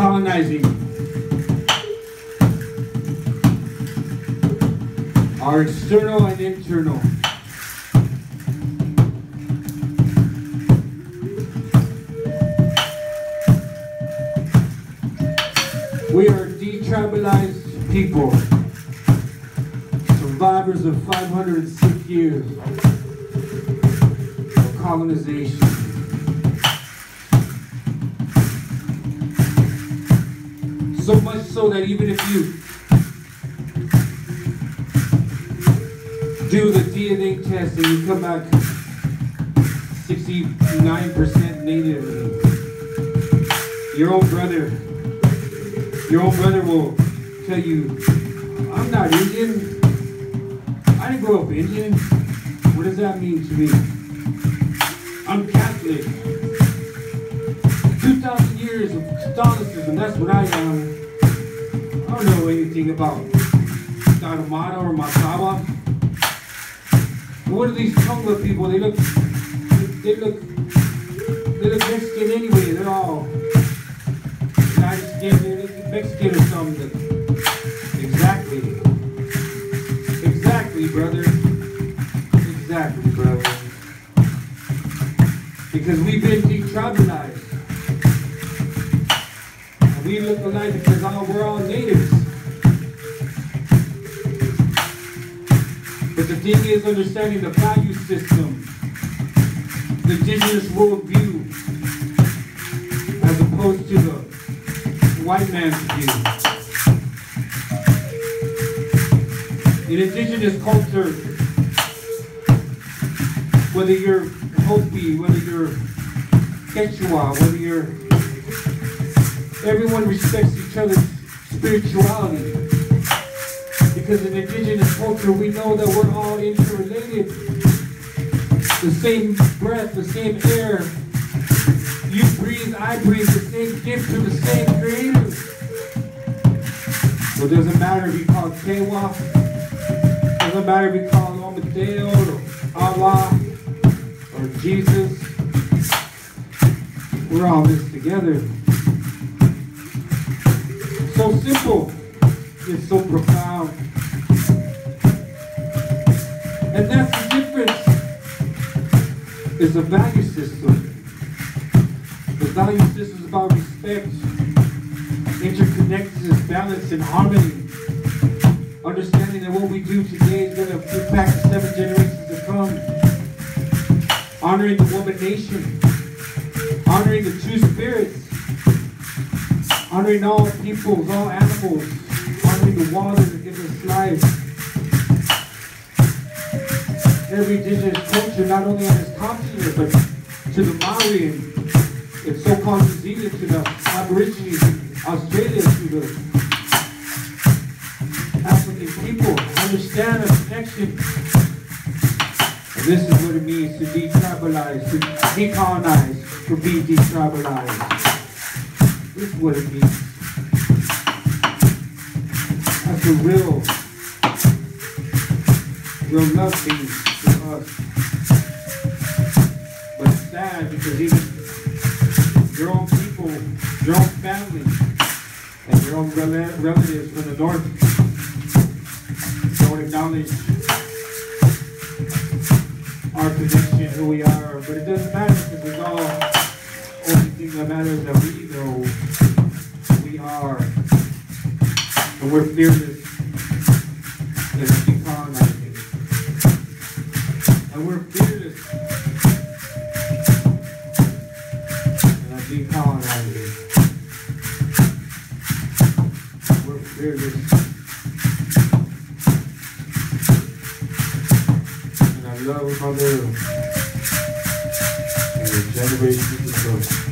decolonizing our external and internal. We are detribalized people, survivors of 506 years of colonization. That even if you do the DNA test and you come back 69% native, your own brother, your own brother will tell you, I'm not Indian. I didn't grow up Indian. What does that mean to me? I'm Catholic. 2,000 years of Catholicism, that's what I am. Don't know anything about Dharamata or Matava. What are these Tongva people? They look, they look, they look Mexican anyway. They're all they look Mexican or something. Exactly. Exactly, brother. Exactly, brother. Because we've been detribalized. We look alike because all, we're all natives. But the thing is understanding the value system, the indigenous worldview, as opposed to the white man's view. In indigenous culture, whether you're Hopi, whether you're Quechua, whether you're everyone respects each other's spirituality. Because in indigenous culture, we know that we're all interrelated. The same breath, the same air. You breathe, I breathe, the same gift to the same creator. So it doesn't matter if you call it Kewa, doesn't matter if you call it Ometeotl or Allah or Jesus. We're all this together. So simple, it's so profound. And that's the difference. It's a value system. The value system is about respect, interconnectedness, balance, and harmony. Understanding that what we do today is going to impact the seven generations to come. Honoring the woman nation. Honoring the two spirits. Honoring all peoples, all animals. Honoring the water that gives us life every indigenous culture, not only on this continent, but to the Maori and it's so-called New Zealand, to the Aborigines, Australia, to the African people. Understand the connection. And this is what it means to detribalize, to decolonize, to be detribalized. It means. That's a real, real love thing to us. But it's sad because even your own people, your own family, and your own relatives from the north don't acknowledge our connection, who we are. But it doesn't matter because it's all only thing that matters that we know are. And we're fearless in decolonizing. And we're fearless in our decolonizing. We're fearless. And I love Mother and the generations to come.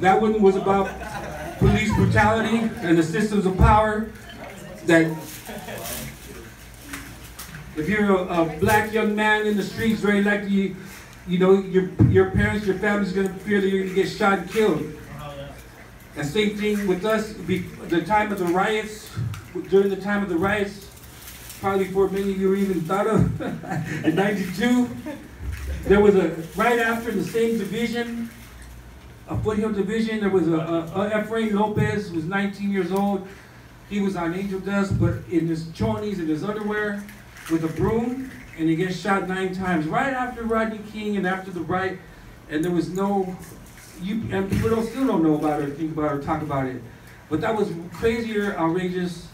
That one was about police brutality and the systems of power that if you're a, a, black young man in the streets, very likely, you, you know, your, your parents, your family's gonna fear that you're gonna get shot and killed. And same thing with us, the time of the riots, during the time of the riots, probably before many of you even thought of, in 92, there was a, right after the same division, a foothill division. There was a, a, a Efrain Lopez, was 19 years old. He was on angel dust, but in his chonies and his underwear with a broom, and he gets shot nine times right after Rodney King and after the right. And there was no, you and people don't, still don't know about it, think about it, talk about it. But that was crazier, outrageous,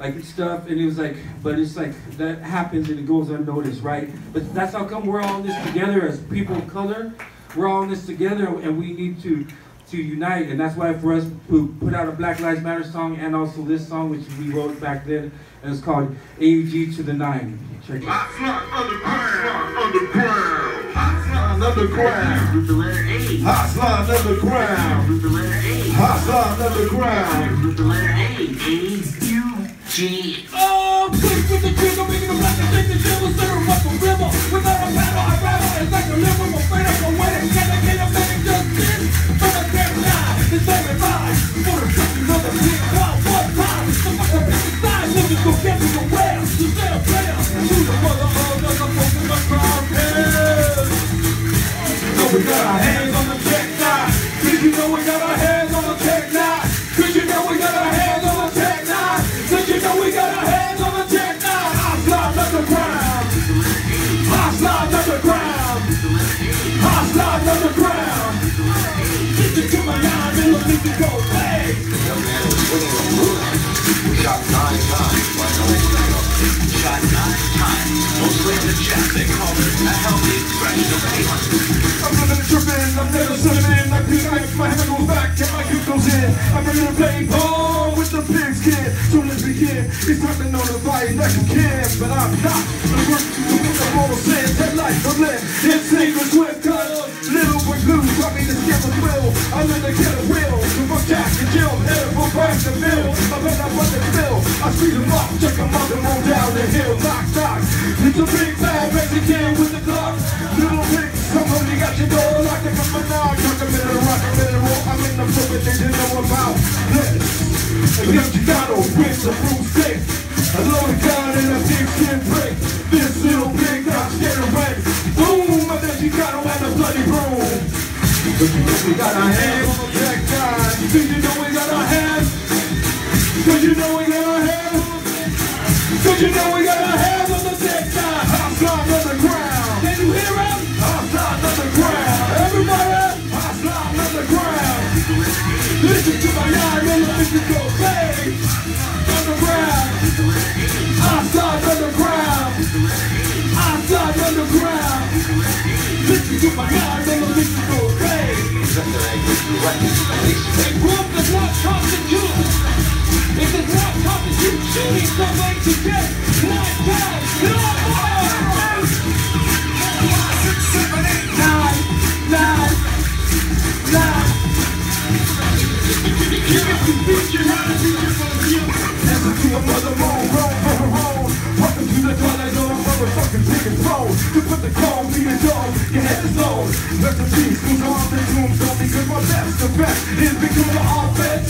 like stuff. And it was like, but it's like that happens and it goes unnoticed, right? But that's how come we're all in this together as people of color we're all in this together and we need to to unite. And that's why for us to put out a Black Lives Matter song and also this song, which we wrote back then, and it's called AUG to the Nine. Check it out. underground, underground. underground. With the letter A. Aztlan Underground. With the letter A. Aztlan Underground. With the letter A. A-U-G. Oh, click with the trigger, making a black and take the devil, serve up a river. Without a battle, I rattle, it's like a liver, to the will. I learned to get a will. To Jack and Jill, headed for back the bill. I bet I want the bill. I speed them up, check them out and roll down the hill. Knock, knock. It's a big bad Mexican with the clock. Little pigs, somebody got your door locked up from a knock. Rock a minute, rock a minute, roll. I'm in the book, but they didn't know about this. And young Chicano with the broomstick. A loaded gun and a big skin break. This little pig got scared ready. We got our hands on the tech guy. Do you know we got our hands? Cause you know we got our hands. Cause you know we got our hands on the. Can you hear ground. Everybody, ground. Listen to my nine millimeter go bang. Listen to my go bang. Group does not constitute. It does not constitute shooting somebody to death. Nine, nine. You your fucking Listen to a mother roll motherfucking and throne. To put the calm to your dome, your head is low. Rest in peace, who's on the room, don't because my best, the best is becoming an offense.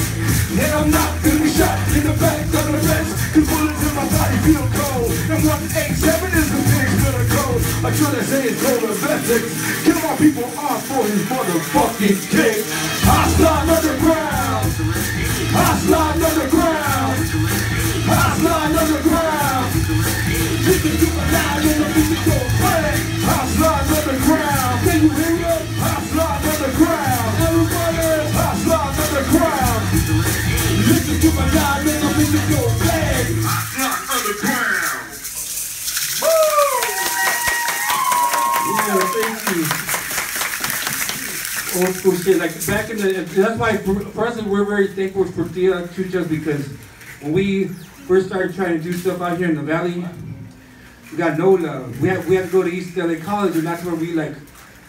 And I'm not gonna be shot in the back of the fence. Cause bullets in my body feel cold. And 187 is the pig's gonna code. I try to say it's of ethics. Kill my people off for his motherfucking kick. I slide underground. Old shit, like back in the, that's why us, we're very thankful for too, just because when we first started trying to do stuff out here in the valley, we got no love. We had, we had to go to East LA College, and that's where we like,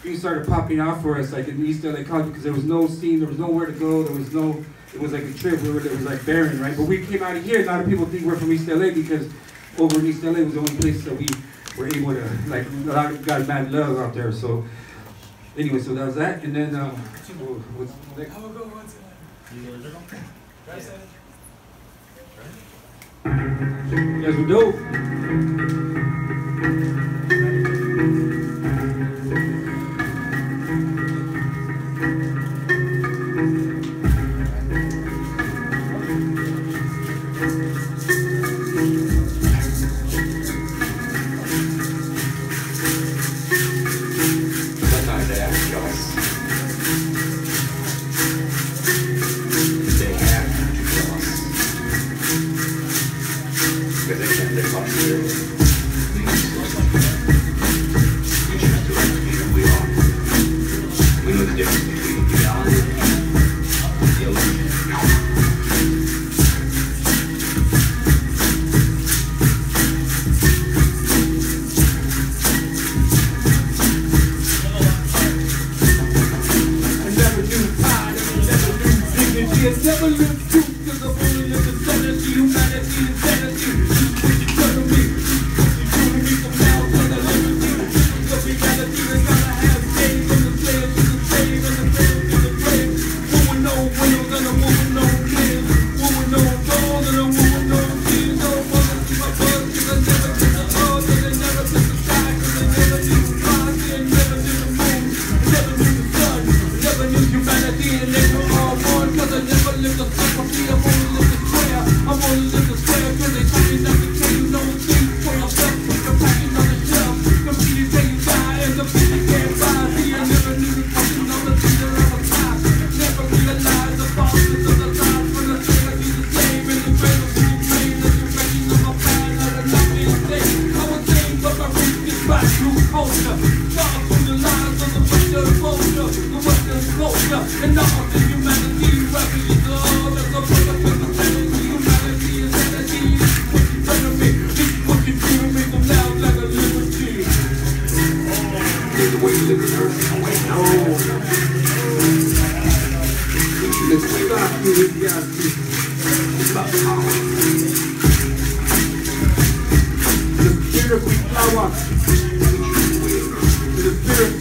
things started popping out for us, like in East LA College, because there was no scene, there was nowhere to go, there was no, it was like a trip, we were, it was like barren, right? But we came out of here, a lot of people think we're from East LA because over in East LA was the only place that we were able to, like, a lot of got mad love out there, so. Anyway, so that was that, and then, um, what's next? You guys were dope.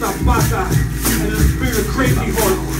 Zapata, and the spirit of Crazy Horse.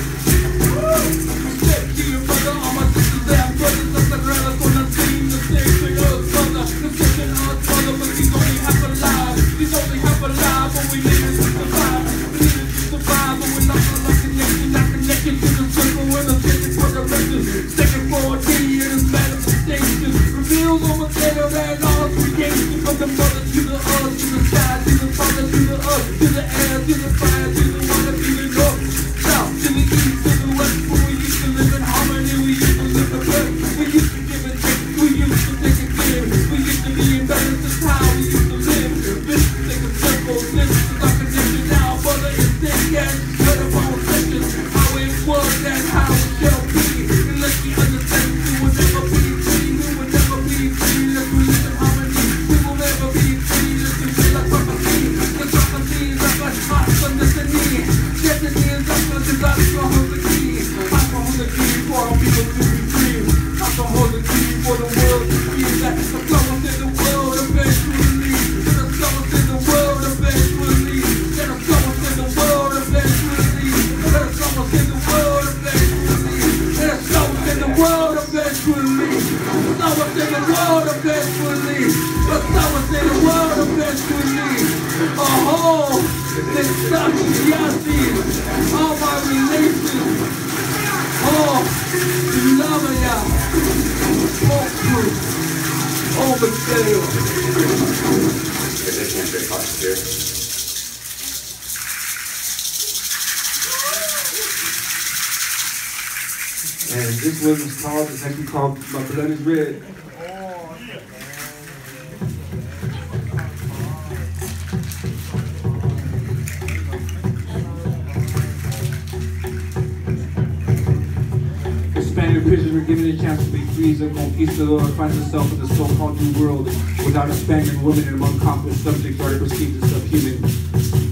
Conquistador finds himself in the so-called new world without a Spaniard woman and among conquered subjects already perceived as subhuman.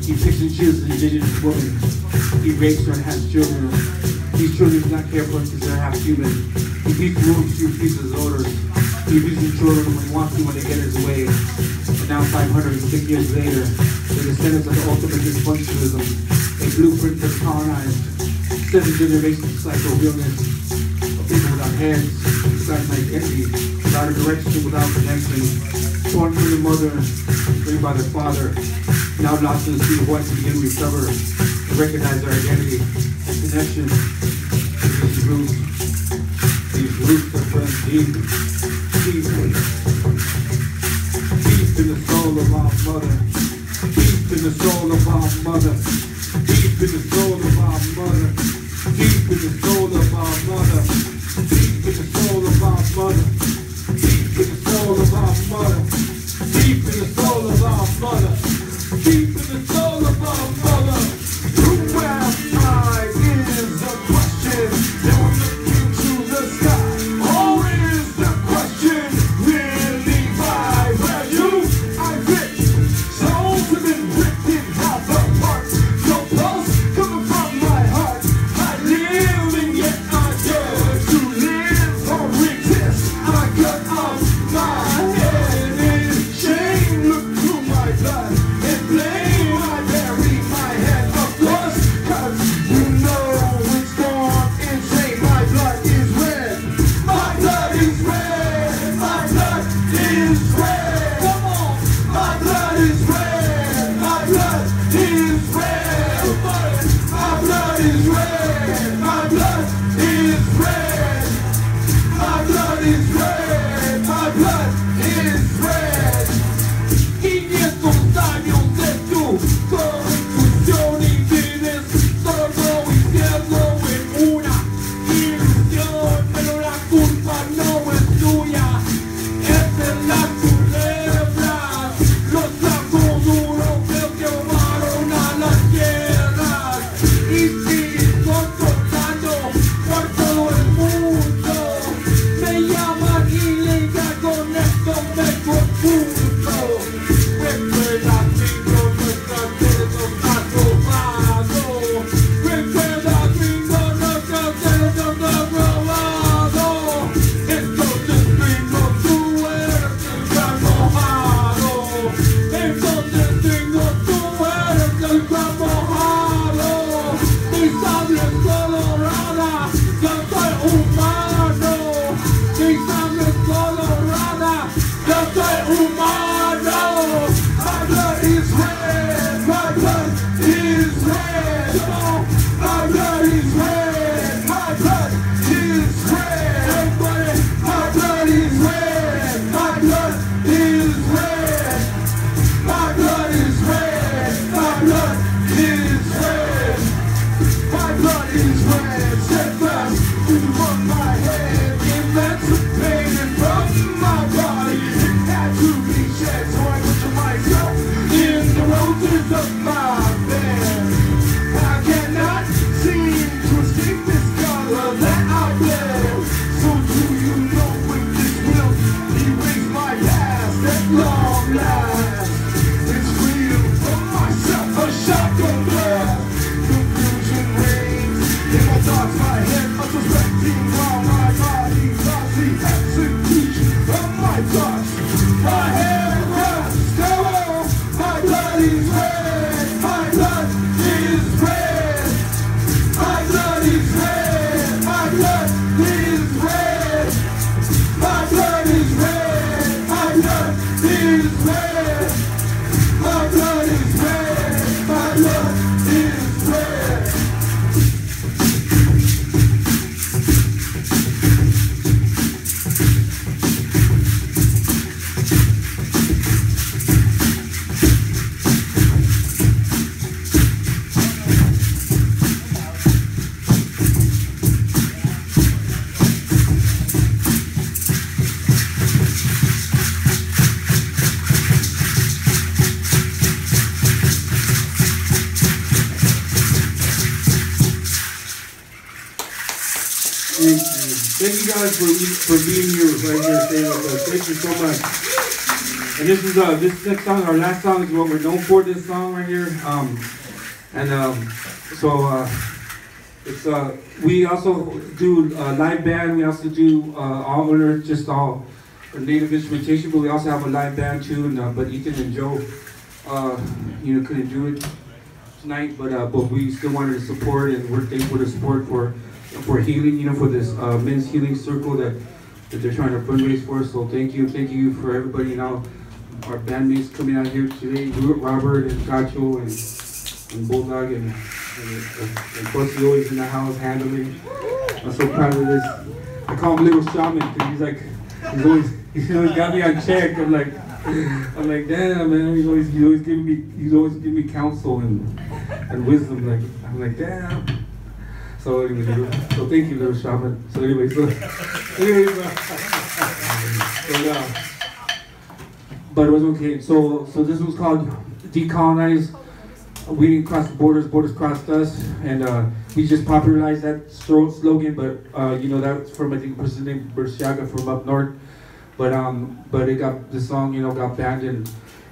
He picks and chooses an indigenous woman. He rapes her and has children. These children do not care for because they're half human. He beats wounds to refuse his orders. He abuses children when he wants to when they get his way. And now 506 years later, the descendants of the ultimate dysfunctionalism, a blueprint for colonized, seven generations of psycho realness, heads, without an identity, without a direction, without connection, torn from the mother, raised by the father, now lost in the sea of what to begin to recover and recognize their identity and connection. These roots. These roots are friends deep, deep, in the soul of our mother, deep in the soul of our mother, deep in the soul of our mother, deep in the soul of our mother our mother. Deep in for for being here right here staying with us. Thank you so much. And this is uh this next song, our last song is what we're known for. This song right here, um, and um, so uh, it's uh we also do uh, live band. We also do uh, all other just all native instrumentation, but we also have a live band too. And uh, but Ethan and Joe, uh, you know, couldn't do it tonight, but uh, but we still wanted to support, and we're thankful to support for for healing, you know, for this uh, men's healing circle that that they're trying to fundraise for. So thank you, thank you for everybody. now. our bandmates coming out here today, Robert and Gacho and, and Bulldog and, and, and Pussy always in the house handling. I'm so proud of this. I call him Little Shaman because he's like, he's always, he's always got me on check. I'm like, I'm like, damn man, he's always, he's always giving me, he's always giving me counsel and, and wisdom. Like, I'm like, damn. So so thank you, little shaman. So anyway, so anyways, so, uh, but it was okay. So so this was called decolonize. We didn't cross the borders, borders crossed us, and uh, we just popularized that slogan. But uh, you know that's from I think a person named Bersiaga from up north. But um, but it got the song you know got banned in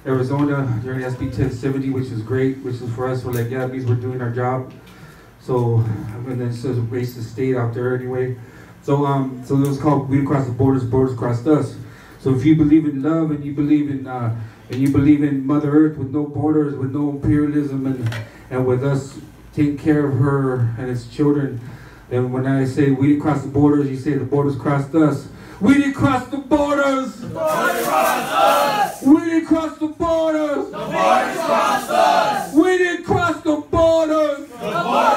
Arizona during SB 1070, which is great. Which is for us, we're like yeah, it means we're doing our job. So, and then says racist state out there anyway. So, um, so it was called We Cross the Borders, Borders Crossed Us. So if you believe in love and you believe in, uh, and you believe in Mother Earth with no borders, with no imperialism, and, and with us taking care of her and its children, then when I say we didn't cross the borders, you say the borders crossed us. We didn't cross the borders. The borders crossed us. We didn't cross the borders. The borders crossed us. We didn't cross the borders. The borders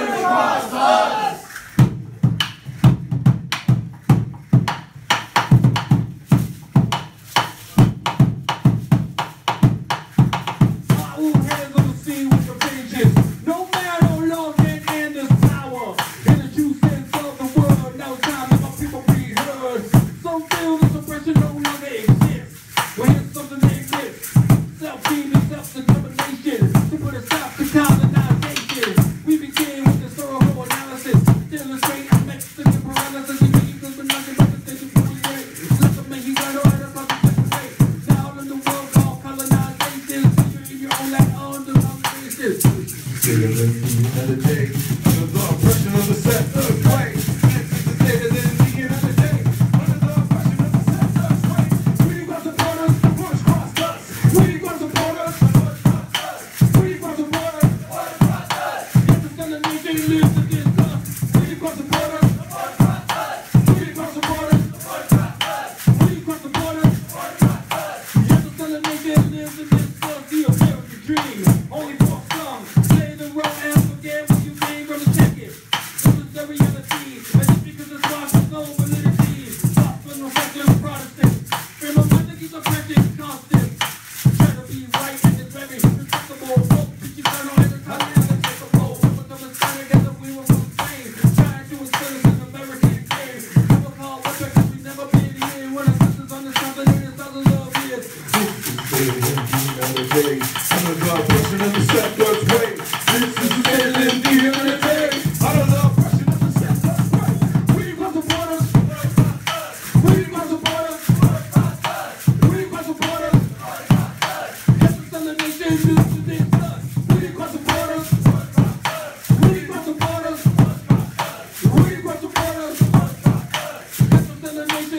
in the mix.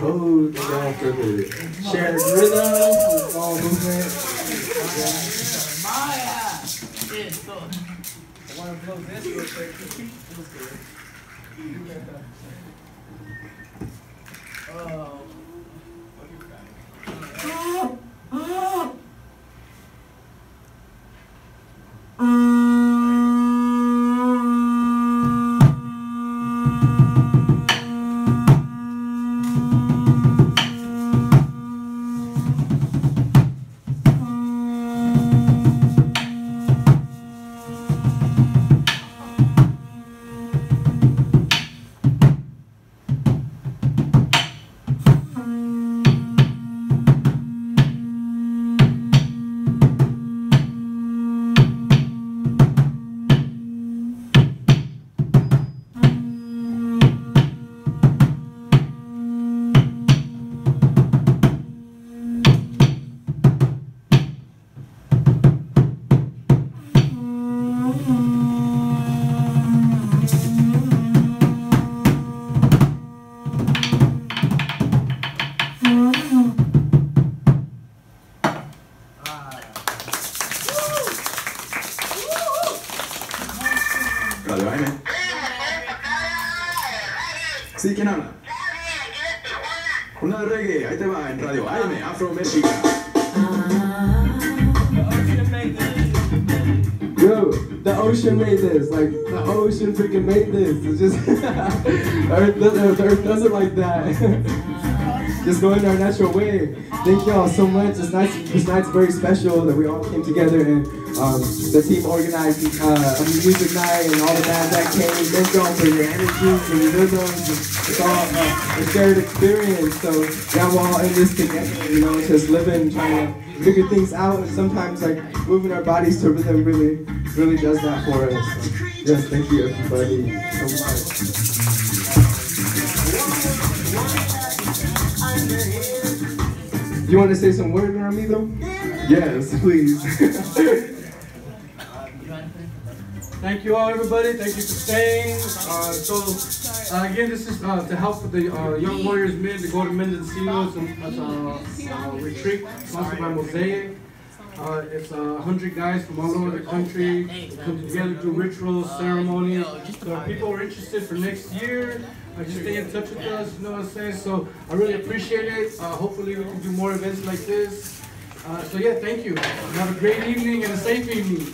Oh, thank y'all for the shared rhythm, all movement. Maya! It's good. I want to close this real quick. Oh. Like that. just going our natural way. Thank y'all so much. This night's, this night's very special that we all came together and um, the team organized uh, a music night and all the bands that came. Thank y'all for your energy, and your rhythms. It's all uh, a shared experience. So yeah, we're all in this together, you know, just living, trying to figure things out. And sometimes like moving our bodies to rhythm really, really does that for us. So, yes, thank you everybody so much. You want to say some word, Ramiro? Yes, please. Thank you all, everybody. Thank you for staying. Uh, so, uh, again, this is uh, to help the uh, Young Warriors Mid, the Golden Mendocino. It's a, uh, retreat sponsored by Mosaic. Uh, it's a uh, hundred guys from all over the country come together to do rituals, ceremonies. So if people are interested for next year, uh, just stay in touch with us. You know what I'm saying? So I really appreciate it. Uh, hopefully we can do more events like this. Uh, so yeah, thank you. Have a great evening and a safe evening.